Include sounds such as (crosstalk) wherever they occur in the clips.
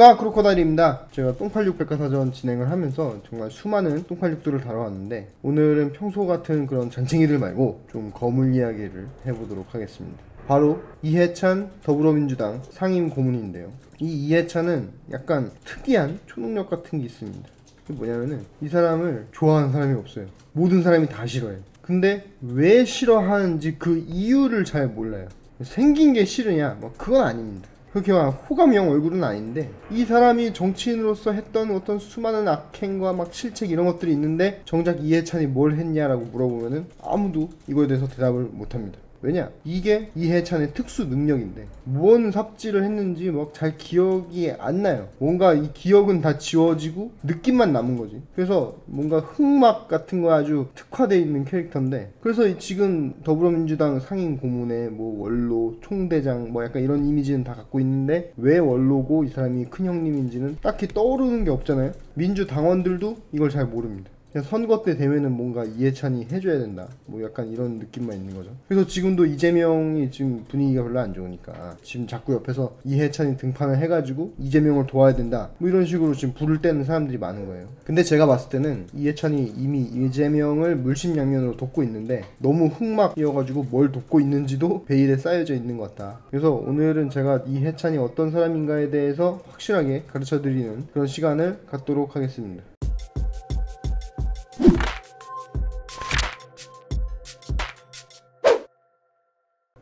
그아 크로커다일입니다. 제가 똥팔육 백과사전 진행을 하면서 정말 수많은 똥팔육들을 다뤄왔는데 오늘은 평소 같은 그런 잔챙이들 말고 좀 거물 이야기를 해보도록 하겠습니다. 바로 이해찬 더불어민주당 상임 고문인데요. 이 이해찬은 약간 특이한 초능력 같은 게 있습니다. 그게 뭐냐면은 이 사람을 좋아하는 사람이 없어요. 모든 사람이 다 싫어해요. 근데 왜 싫어하는지 그 이유를 잘 몰라요. 생긴 게 싫으냐? 뭐 그건 아닙니다. 그렇게 막 호감형 얼굴은 아닌데 이 사람이 정치인으로서 했던 어떤 수많은 악행과 막 실책 이런 것들이 있는데 정작 이해찬이 뭘 했냐라고 물어보면은 아무도 이거에 대해서 대답을 못합니다. 왜냐? 이게 이해찬의 특수 능력인데 뭔 삽질을 했는지 막 잘 기억이 안 나요. 뭔가 이 기억은 다 지워지고 느낌만 남은 거지. 그래서 뭔가 흑막 같은 거 아주 특화돼 있는 캐릭터인데 그래서 이 지금 더불어민주당 상임 고문의 뭐 원로, 총대장 뭐 약간 이런 이미지는 다 갖고 있는데 왜 원로고 이 사람이 큰 형님인지는 딱히 떠오르는 게 없잖아요. 민주당원들도 이걸 잘 모릅니다. 그냥 선거 때 되면은 뭔가 이해찬이 해줘야 된다. 뭐 약간 이런 느낌만 있는 거죠. 그래서 지금도 이재명이 지금 분위기가 별로 안 좋으니까 지금 자꾸 옆에서 이해찬이 등판을 해가지고 이재명을 도와야 된다. 뭐 이런 식으로 지금 불을 떼는 사람들이 많은 거예요. 근데 제가 봤을 때는 이해찬이 이미 이재명을 물심양면으로 돕고 있는데 너무 흑막이어가지고 뭘 돕고 있는지도 베일에 쌓여져 있는 것 같다. 그래서 오늘은 제가 이해찬이 어떤 사람인가에 대해서 확실하게 가르쳐드리는 그런 시간을 갖도록 하겠습니다.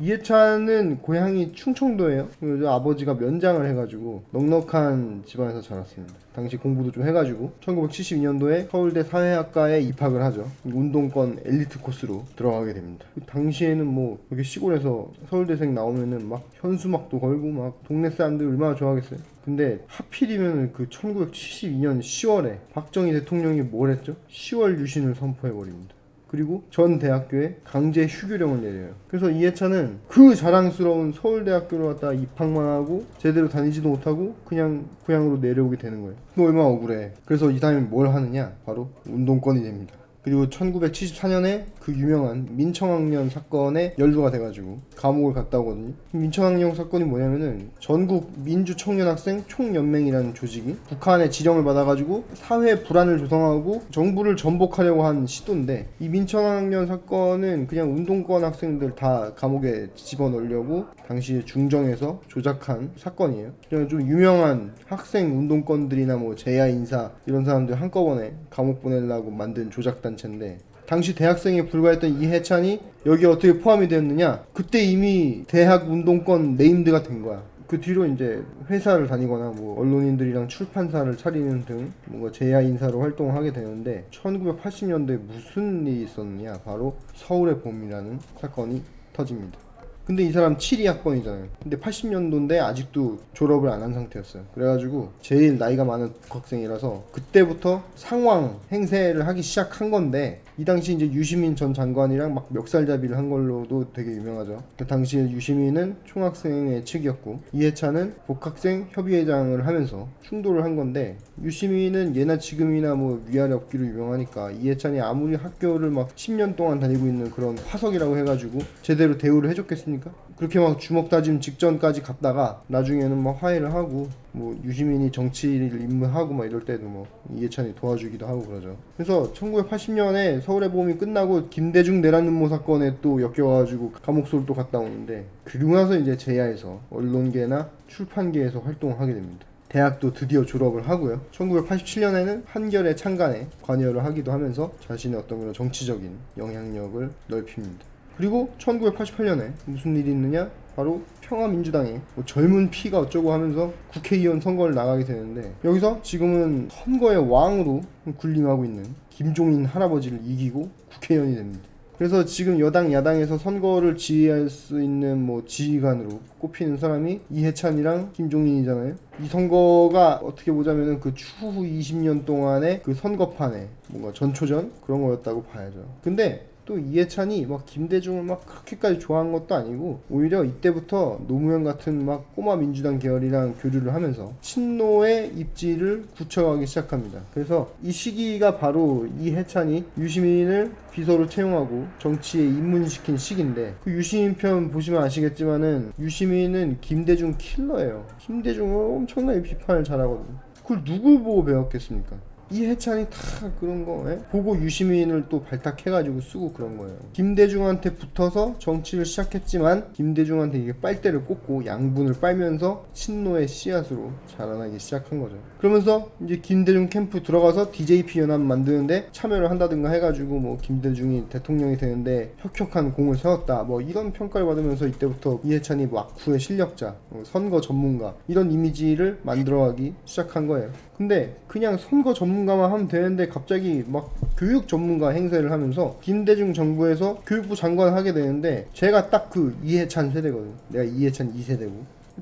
이해찬은 고향이 충청도예요. 아버지가 면장을 해가지고 넉넉한 집안에서 자랐습니다. 당시 공부도 좀 해가지고 1972년도에 서울대 사회학과에 입학을 하죠. 운동권 엘리트 코스로 들어가게 됩니다. 당시에는 뭐 이렇게 시골에서 서울대생 나오면은 막 현수막도 걸고 막 동네 사람들 얼마나 좋아하겠어요. 근데 하필이면 그 1972년 10월에 박정희 대통령이 뭘 했죠? 10월 유신을 선포해 버립니다. 그리고 전 대학교에 강제 휴교령을 내려요. 그래서 이해찬은 그 자랑스러운 서울대학교를 갔다 입학만 하고 제대로 다니지도 못하고 그냥 고향으로 내려오게 되는 거예요. 그 얼마나 억울해. 그래서 이 다음에 뭘 하느냐? 바로 운동권이 됩니다. 그리고 1974년에 그 유명한 민청학년 사건에 연루가 돼가지고 감옥을 갔다 오거든요. 민청학년 사건이 뭐냐면은 전국 민주청년학생 총연맹이라는 조직이 북한의 지령을 받아가지고 사회 불안을 조성하고 정부를 전복하려고 한 시도인데 이 민청학년 사건은 그냥 운동권 학생들 다 감옥에 집어넣으려고 당시 중정에서 조작한 사건이에요. 그냥 좀 유명한 학생 운동권들이나 뭐 재야 인사 이런 사람들 한꺼번에 감옥 보내려고 만든 조작 단체인데 당시 대학생에 불과했던 이해찬이 여기 어떻게 포함이 되었느냐? 그때 이미 대학 운동권 named가 된 거야. 그 뒤로 이제 회사를 다니거나 뭐 언론인들이랑 출판사를 차리는 등 뭔가 재야 인사로 활동을 하게 되는데 1980년대에 무슨 일이 있었느냐? 바로 서울의 봄이라는 사건이 터집니다. 근데 이 사람 72 학번이잖아요. 근데 80년도인데 아직도 졸업을 안 한 상태였어요. 그래가지고 제일 나이가 많은 복학생이라서 그때부터 상왕 행세를 하기 시작한 건데 이 당시 이제 유시민 전 장관이랑 막 멱살잡이를 한 걸로도 되게 유명하죠. 그 당시에 유시민은 총학생의 측이었고 이해찬은 복학생 협의회장을 하면서 충돌을 한 건데 유시민은 예나 지금이나 뭐 위아래 없기로 유명하니까 이해찬이 아무리 학교를 막 10년 동안 다니고 있는 그런 화석이라고 해가지고 제대로 대우를 해줬겠습니까? 그렇게 막 주먹 다짐 직전까지 갔다가 나중에는 막 화해를 하고 뭐 유시민이 정치를 입문하고 막 이럴 때도 뭐 이해찬이 도와주기도 하고 그러죠. 그래서 1980년에 서울의 봄이 끝나고 김대중 내란 음모 사건에 또 엮여가지고 감옥소를 또 갔다 오는데 그리고 나서 이제 제야에서 언론계나 출판계에서 활동을 하게 됩니다. 대학도 드디어 졸업을 하고요. 1987년에는 한결의 창간에 관여를 하기도 하면서 자신의 어떤 그런 정치적인 영향력을 넓힙니다. 그리고 1988년에 무슨 일이 있느냐? 바로 평화민주당이 뭐 젊은 피가 어쩌고 하면서 국회의원 선거를 나가게 되는데 여기서 지금은 선거의 왕으로 군림하고 있는 김종인 할아버지를 이기고 국회의원이 됩니다. 그래서 지금 여당 야당에서 선거를 지휘할 수 있는 뭐 지휘관으로 꼽히는 사람이 이해찬이랑 김종인이잖아요. 이 선거가 어떻게 보자면은 그 추후 20년 동안의 그 선거판에 뭔가 전초전 그런 거였다고 봐야죠. 근데 또 이해찬이 막 김대중을 막 그렇게까지 좋아한 것도 아니고 오히려 이때부터 노무현 같은 막 꼬마 민주당 계열이랑 교류를 하면서 친노의 입지를 굳혀가기 시작합니다. 그래서 이 시기가 바로 이해찬이 유시민을 비서로 채용하고 정치에 입문시킨 시기인데 그 유시민 편 보시면 아시겠지만은 유시민은 김대중 킬러예요. 김대중을 엄청나게 비판을 잘하거든요. 그걸 누굴 보고 배웠겠습니까? 이해찬이 다 그런 거 예? 보고 유시민을 또 발탁해가지고 쓰고 그런 거예요. 김대중한테 붙어서 정치를 시작했지만 김대중한테 이게 빨대를 꽂고 양분을 빨면서 친노의 씨앗으로 자라나기 시작한 거죠. 그러면서 이제 김대중 캠프 들어가서 DJP 연합 만드는데 참여를 한다든가 해가지고 뭐 김대중이 대통령이 되는데 혁혁한 공을 세웠다 뭐 이런 평가를 받으면서 이때부터 이해찬이 막후의 실력자, 어, 선거 전문가 이런 이미지를 만들어가기 시작한 거예요. 근데 그냥 선거 전문가만 하면 되는데 갑자기 막 교육 전문가 행세를 하면서 김대중 정부에서 교육부 장관 하게 되는데 제가 딱 그 이해찬 세대거든요. 내가 이해찬 2세대고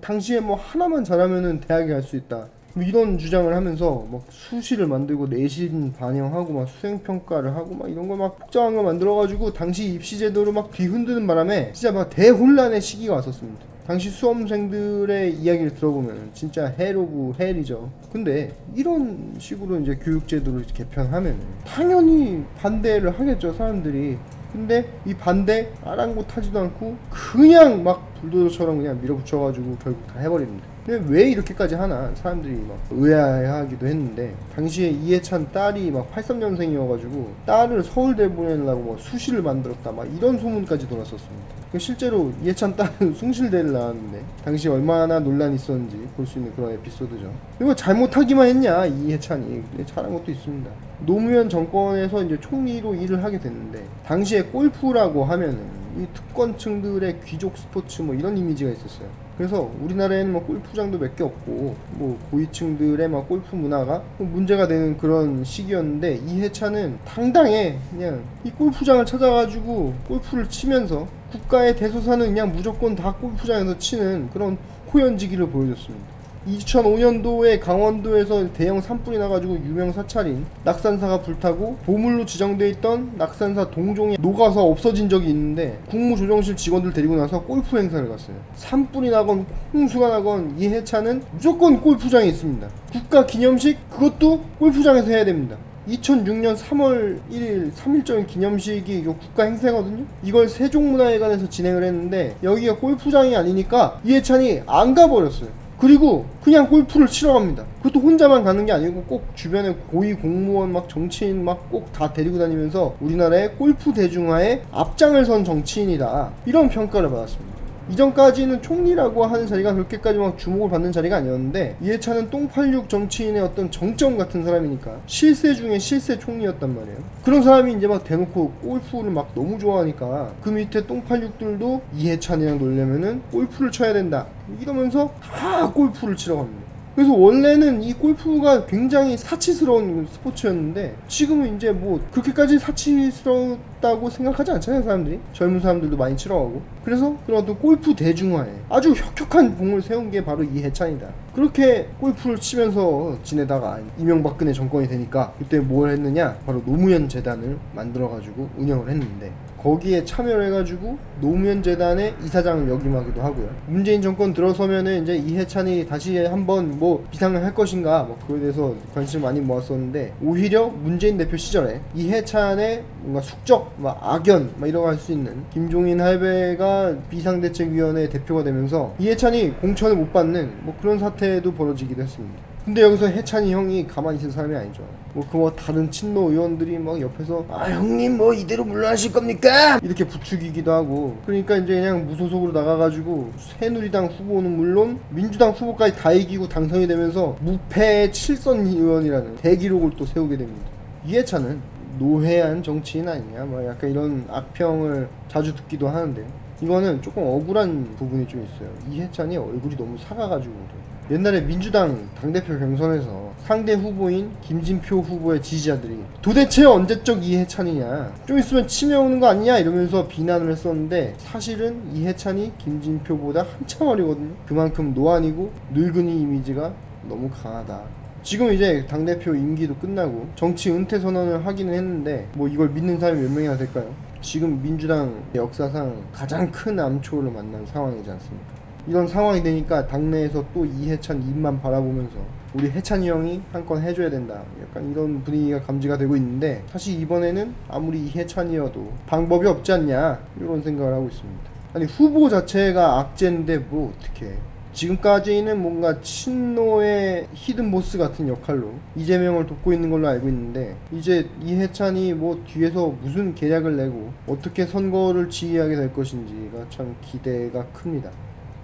당시에 뭐 하나만 잘하면은 대학에 갈 수 있다. 뭐 이런 주장을 하면서 막 수시를 만들고 내신 반영하고 막 수행 평가를 하고 막 이런 거막 복잡한 거 만들어 가지고 당시 입시 제도를 막 뒤흔드는 바람에 진짜 막 대혼란의 시기가 왔었습니다. 당시 수험생들의 이야기를 들어보면 진짜 hell of hell이죠. 근데 이런 식으로 이제 교육 제도를 개편하면 당연히 반대를 하겠죠, 사람들이. 근데 이 반대 아랑곳하지도 않고 그냥 막 불도저처럼 그냥 밀어붙여가지고 결국 다 해버립니다. 근데 왜 이렇게까지 하나 사람들이 막 의아해하기도 했는데 당시에 이해찬 딸이 막 83년생이어가지고 딸을 서울대 보내려고 뭐 수시를 만들었다 막 이런 소문까지 돌았었습니다. 그 실제로 이해찬 딸은 (laughs) 숭실대를 나왔는데 당시 얼마나 논란이 있었는지 볼 수 있는 그런 에피소드죠. 그리고 잘못하기만 했냐 이해찬이 잘한 것도 있습니다. 노무현 정권에서 이제 총리로 일을 하게 됐는데 당시에 골프라고 하면은 이 특권층들의 귀족 스포츠 뭐 이런 이미지가 있었어요. 그래서 우리나라에는 뭐 골프장도 몇 개 없고 뭐 고위층들의 막 골프 문화가 뭐 문제가 되는 그런 시기였는데 이해찬은 당당해 그냥 이 골프장을 찾아가지고 골프를 치면서 국가의 대소사는 그냥 무조건 다 골프장에서 치는 그런 호연지기를 보여줬습니다. 2005년도에 강원도에서 대형 산불이 나가지고 유명 사찰인 낙산사가 불타고 보물로 지정돼 있던 낙산사 동종이 녹아서 없어진 적이 있는데 국무조정실 직원들 데리고 나서 골프 행사를 갔어요. 산불이 나건 홍수가 나건 이 해차는 무조건 골프장에 있습니다. 국가 기념식 그것도 골프장에서 해야 됩니다. 2006년 3월 1일 3일절 기념식이 이거 국가 행사거든요. 이걸 세종문화회관에서 진행을 했는데 여기가 골프장이 아니니까 이해찬이 안 가버렸어요. 그리고 그냥 골프를 치러 갑니다. 그것도 혼자만 가는 게 아니고 꼭 주변에 고위 공무원 막 정치인 막 꼭 다 데리고 다니면서 우리나라의 골프 대중화에 앞장을 선 정치인이다. 이런 평가를 받았습니다. 이전까지는 총리라고 하는 자리가 그렇게까지 막 주목을 받는 자리가 아니었는데 이해찬은 똥86 정치인의 어떤 정점 같은 사람이니까 실세 중에 실세 총리였단 말이에요. 그런 사람이 이제 막 대놓고 골프를 막 너무 좋아하니까 그 밑에 똥86들도 이해찬이랑 놀려면은 골프를 쳐야 된다. 이러면서 다 골프를 치러 갑니다. 그래서 원래는 이 골프가 굉장히 사치스러운 스포츠였는데 지금은 이제 뭐 그렇게까지 사치스럽다고 생각하지 않잖아요 사람들이. 젊은 사람들도 많이 치러 가고. 그래서 그런 어떤 골프 대중화에 아주 혁혁한 공을 세운 게 바로 이 해찬이다. 그렇게 골프를 치면서 지내다가 이명박근혜 정권이 되니까 그때 뭘 했느냐? 바로 노무현 재단을 만들어 가지고 운영을 했는데 거기에 참여를 해가지고 노무현 재단의 이사장을 역임하기도 하고요. 문재인 정권 들어서면은 이제 이해찬이 다시 한번 뭐 비상을 할 것인가 뭐 그거에 대해서 관심을 많이 모았었는데 오히려 문재인 대표 시절에 이해찬의 뭔가 숙적, 막 악연 막 이런 거 할 수 있는 김종인 할배가 비상대책위원회 대표가 되면서 이해찬이 공천을 못 받는 뭐 그런 사태도 벌어지기도 했습니다. 근데 여기서 해찬이 형이 가만히 있을 사람이 아니죠. 뭐 그 뭐 다른 친노 의원들이 막 옆에서 아 형님 뭐 이대로 물러나실 겁니까? 이렇게 부추기기도 하고 그러니까 이제 그냥 무소속으로 나가가지고 새누리당 후보는 물론 민주당 후보까지 다 이기고 당선이 되면서 무패 7선 의원이라는 대기록을 또 세우게 됩니다. 이해찬은 노회한 정치인 아니냐 뭐 약간 이런 악평을 자주 듣기도 하는데 이거는 조금 억울한 부분이 좀 있어요. 이해찬이 얼굴이 너무 사가가지고 그래요. 옛날에 민주당 당대표 경선에서 상대 후보인 김진표 후보의 지지자들이 도대체 언제적 이해찬이냐 좀 있으면 치매 오는 거 아니냐 이러면서 비난을 했었는데 사실은 이해찬이 김진표보다 한참 어리거든요 그만큼 노안이고 늙은이 이미지가 너무 강하다 지금 이제 당대표 임기도 끝나고 정치 은퇴 선언을 하기는 했는데 뭐 이걸 믿는 사람이 몇 명이나 될까요? 지금 민주당 역사상 가장 큰 암초를 만난 상황이지 않습니까? 이런 상황이 되니까 당내에서 또 이해찬 입만 바라보면서 우리 해찬이 형이 한 건 해줘야 된다. 약간 이런 분위기가 감지가 되고 있는데 사실 이번에는 아무리 이해찬이어도 방법이 없지 않냐 이런 생각을 하고 있습니다. 아니 후보 자체가 악재인데 뭐 어떻게? 지금까지는 뭔가 친노의 히든 보스 같은 역할로 이재명을 돕고 있는 걸로 알고 있는데 이제 이해찬이 뭐 뒤에서 무슨 계략을 내고 어떻게 선거를 지휘하게 될 것인지가 참 기대가 큽니다.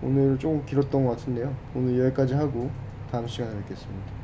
오늘 조금 길었던 것 같은데요. 오늘 여기까지 하고 다음 시간에 뵙겠습니다.